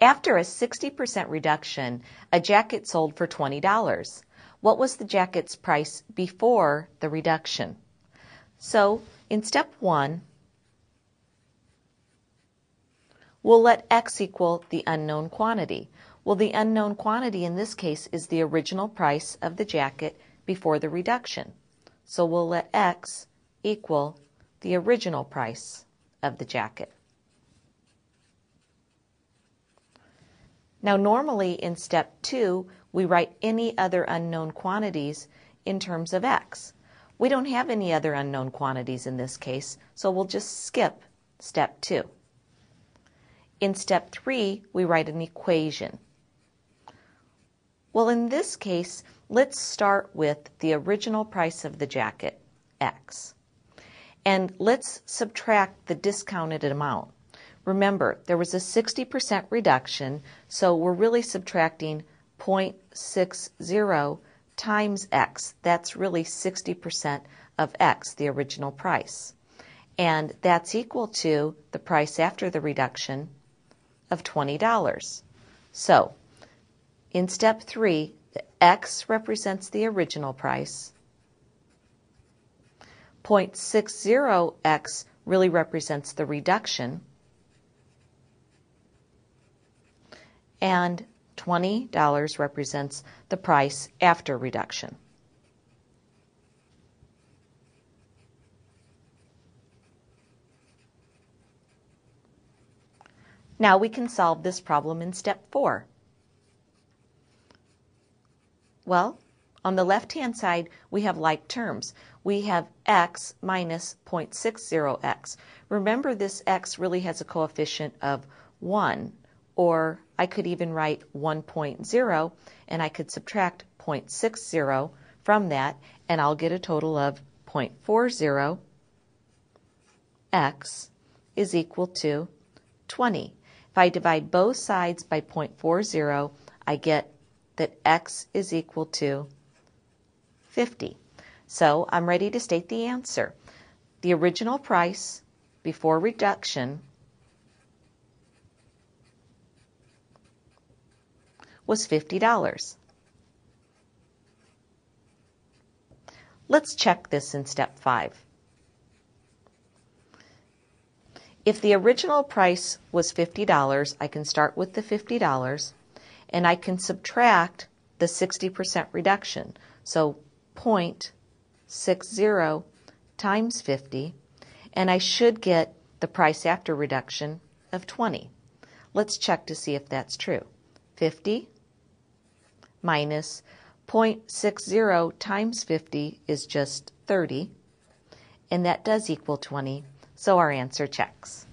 After a 60% reduction, a jacket sold for $20. What was the jacket's price before the reduction? So in step one, we'll let x equal the unknown quantity. Well, the unknown quantity in this case is the original price of the jacket before the reduction. So we'll let x equal the original price of the jacket. Now, normally in step two, we write any other unknown quantities in terms of x. We don't have any other unknown quantities in this case, so we'll just skip step two. In step three, we write an equation. Well, in this case, let's start with the original price of the jacket, x. And let's subtract the discounted amount. Remember, there was a 60% reduction, so we're really subtracting 0.60 times x. That's really 60% of x, the original price. And that's equal to the price after the reduction of $20. So, in step three, the x represents the original price. 0.60x really represents the reduction. And $20 represents the price after reduction. Now we can solve this problem in step four. Well, on the left-hand side, we have like terms. We have x minus 0.60x. Remember, this x really has a coefficient of 1, or I could even write 1.0, and I could subtract 0.60 from that, and I'll get a total of 0.40 x is equal to 20. If I divide both sides by 0.40, I get that x is equal to 50. So I'm ready to state the answer. The original price before reduction was $50. Let's check this in step 5. If the original price was $50, I can start with the $50 and I can subtract the 60% reduction. So 0.60 times 50 and I should get the price after reduction of 20. Let's check to see if that's true. 50 minus 0.60 times 50 is just 30 and that does equal 20. So our answer checks.